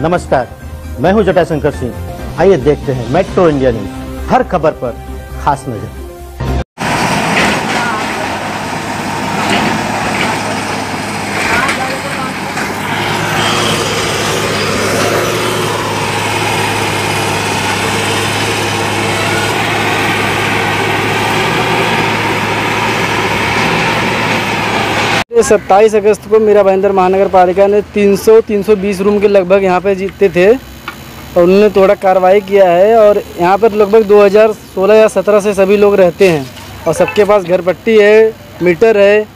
नमस्कार, मैं हूँ जटाशंकर सिंह। आइए देखते हैं मेट्रो इंडिया न्यूज़। हर खबर पर खास नज़र। सत्ताईस अगस्त को मेरा भाईंदर महानगर पालिका ने 300 320 रूम के लगभग यहाँ पे जीते थे और उन्होंने थोड़ा कार्रवाई किया है और यहाँ पर लगभग 2016 या 17 से सभी लोग रहते हैं और सबके पास घर पट्टी है, मीटर है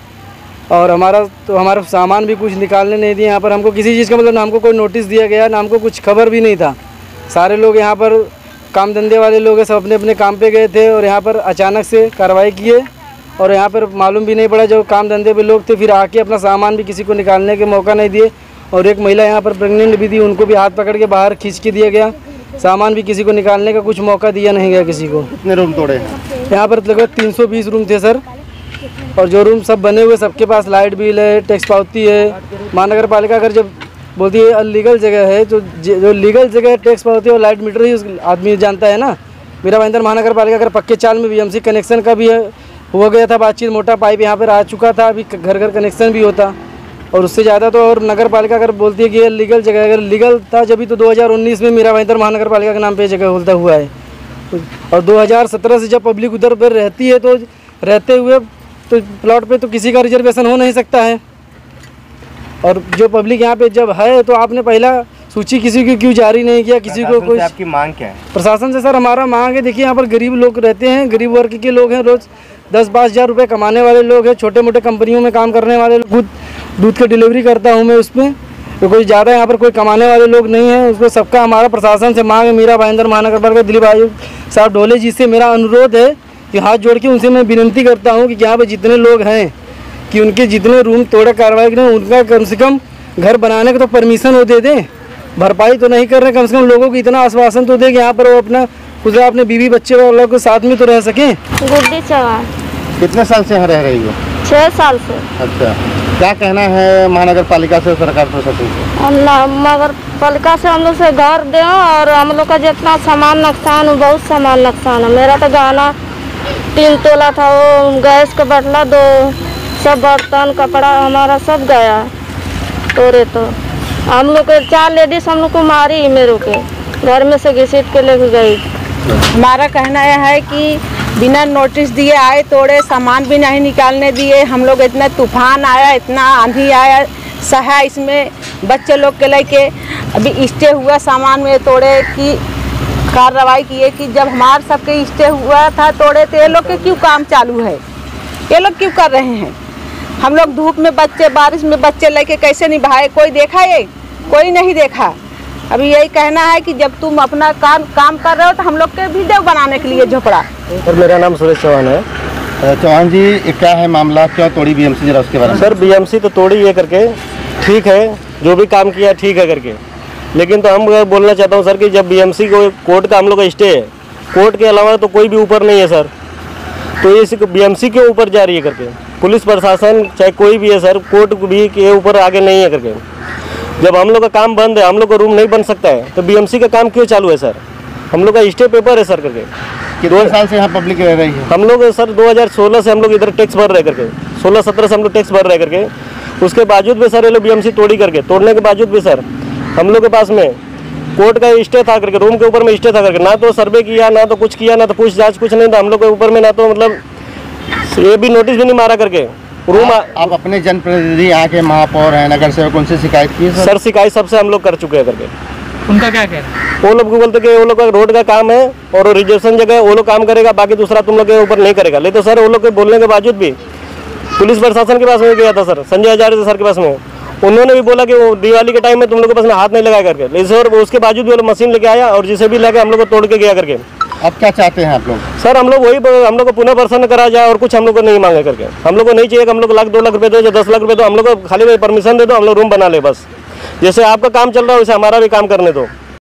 और हमारा तो हमारा सामान भी कुछ निकालने नहीं दिए। यहाँ पर हमको किसी चीज़ का मतलब ना हमको कोई नोटिस दिया गया, ना हमको कुछ खबर भी नहीं था। सारे लोग यहाँ पर काम धंधे वाले लोग हैं, सब अपने अपने काम पे गए थे और यहाँ पर अचानक से कार्रवाई किए। और यहाँ पर मालूम भी नहीं पड़ा जो काम धंधे पे लोग थे फिर आके अपना सामान भी किसी को निकालने के मौका नहीं दिए। और एक महिला यहाँ पर प्रेग्नेंट भी थी उनको भी हाथ पकड़ के बाहर खींच के दिया गया। सामान भी किसी को निकालने का कुछ मौका दिया नहीं गया किसी को। कितने रूम तोड़े? यहाँ पर लगभग 320 रूम थे सर। और जो रूम सब बने हुए सबके पास लाइट बिल है टैक्स पावती है। महानगर पालिका अगर जब बोलती है अनलीगल जगह है तो जो लीगल जगह है टैक्स पावती है और लाइट मीटर ही आदमी जानता है ना। मेरा महेंद्र महानगर पालिका अगर पक्के चाल में बीएमसी कनेक्शन का भी है हो गया था बातचीत मोटा पाइप यहाँ पर आ चुका था अभी घर घर कनेक्शन भी होता। और उससे ज़्यादा तो और नगर पालिका अगर बोलती है कि ये लीगल जगह अगर लीगल था जब भी तो 2019 में मेरा महेंद्र महानगर पालिका के नाम पे जगह खुलता हुआ है। और 2017 से जब पब्लिक उधर पर रहती है तो रहते हुए तो प्लॉट पे तो किसी का रिजर्वेशन हो नहीं सकता है। और जो पब्लिक यहाँ पे जब है तो आपने पहला सूची किसी को क्यों जारी नहीं किया? किसी को कोई आपकी मांग क्या है? प्रशासन से सर हमारा मांग है देखिए यहाँ पर गरीब लोग रहते हैं गरीब वर्ग के लोग हैं रोज। दस पाँच हज़ार रुपये कमाने वाले लोग हैं छोटे मोटे कंपनियों में काम करने वाले लोग, खुद दूध की डिलीवरी करता हूँ मैं उसमें। तो कोई ज़्यादा यहाँ पर कोई कमाने वाले लोग नहीं हैं उसको सबका हमारा प्रशासन से मांग है, मीरा भाईंदर महानगर पालिका दिलीप आयुक्त साहब ढोले जी से मेरा अनुरोध है कि हाथ जोड़ के उनसे मैं विनती करता हूँ कि यहाँ पर जितने लोग हैं, कि उनके जितने रूम तोड़े कार्रवाई करें, उनका कम से कम घर बनाने का तो परमिशन वो दे दें। भरपाई तो नहीं कर रहे, कम से कम लोगों को इतना आश्वासन तो दे कि यहाँ पर वो अपना खुद अपने बीवी बच्चे वालों के साथ में तो रह सके? गुड्डी चौहान। कितने साल से यहाँ रह रही हो? छः साल से। अच्छा। क्या कहना है महानगर पालिका से सरकार प्रशासन से? मगर पालिका से हम लोग से घर दे और हम लोग का जितना सामान नुकसान हो बहुत सामान नुकसान है। मेरा तो गहना तीन तोला था वो गैस का बटला दो सब बर्तन कपड़ा हमारा सब गया। तोड़े तो। हम लोग के चार लेडीज़ हम लोग को मारी मेरे को। घर में से घसीट के लेके गई। हमारा कहना यह है कि बिना नोटिस दिए आए, तोड़े, सामान भी नहीं निकालने दिए, हम लोग इतना तूफ़ान आया, इतना आंधी आया, सहा इसमें बच्चे लोग के लेके अभी स्टे हुआ सामान में तोड़े कि कार्रवाई किए कि जब हमार सबके स्टे हुआ था तोड़े तो ये लोग के क्यों काम चालू है? ये लोग क्यों कर रहे हैं? हम लोग धूप में बच्चे, बारिश में बच्चे लेके कैसे निभाए? कोई देखा ये? कोई नहीं देखा। अभी यही कहना है कि जब तुम अपना काम काम कर रहे हो तो हम लोग के वीडियो बनाने के लिए झोपड़ा। सर मेरा नाम सुरेश चौहान है। चौहान जी क्या है मामला? क्यों तोड़ी बीएमसी जरा उसके बारे में? सर बीएमसी तो तोड़ी ये करके। ठीक है जो भी काम किया ठीक है करके। लेकिन तो हम बोलना चाहता हूँ सर कि जब बीएमसी को कोर्ट का हम लोग का स्टे है कोर्ट के अलावा तो कोई भी ऊपर नहीं है सर। तो ये इसी बीएमसी के ऊपर जा रही है करके। पुलिस प्रशासन चाहे कोई भी है सर कोर्ट भी के ऊपर आगे नहीं है करके। जब हम लोग का काम बंद है हम लोग का रूम नहीं बन सकता है तो बीएमसी का काम क्यों चालू है सर हम लोग का स्टे पेपर है सर करके। कि दो साल से यहाँ पब्लिक रह रही है। हम लोग सर 2016 से हम लोग इधर टैक्स भर रहे करके 16-17 से हम लोग टैक्स भर रहे करके उसके बावजूद भी सर ये लोग बीएमसी तोड़ी करके तोड़ने के बावजूद भी सर हम लोग के पास में कोर्ट का स्टे था करके रूम के ऊपर में स्टे था करके ना तो सर्वे किया ना तो कुछ किया ना तो पूछ जाँच कुछ नहीं था हम लोग के ऊपर में ना तो मतलब ये भी नोटिस भी नहीं मारा करके। रूम आप, आप अपने जनप्रतिनिधि यहाँ के महापौर हैं नगर सेवक उनसे शिकायत की सर? सर शिकायत सबसे हम लोग कर चुके हैं करके। उनका क्या कहना वो लोग बोलते कि वो लोग का रोड का काम है और रिजर्वेशन जगह वो लोग काम करेगा बाकी दूसरा तुम लोग के ऊपर नहीं करेगा। लेकिन सर वो लोग के बोलने के बावजूद भी पुलिस प्रशासन के पास में गया था सर संजय हजारे सर के पास में। उन्होंने भी बोला कि वो दिवाली के टाइम में तुम लोग के पास में हाथ नहीं लगाया करके। लेकिन सर उसके बावजूद भी वो लोग मशीन लेके आया और जिसे भी लेके हम लोग को तोड़ के गया करके। अब क्या चाहते हैं आप लोग? सर, हम लोग वही हम लोग को पुनः प्रसन्न करा जाए और कुछ हम लोग को नहीं मांगे करके। हम लोग को नहीं चाहिए कि हम लोग लाख, दो लाख रुपए दो या दस लाख रुपए दो, हम लोग को खाली परमिशन दे दो, हम लोग रूम बना ले बस। जैसे आपका काम चल रहा है, वैसे हमारा भी काम करने दो।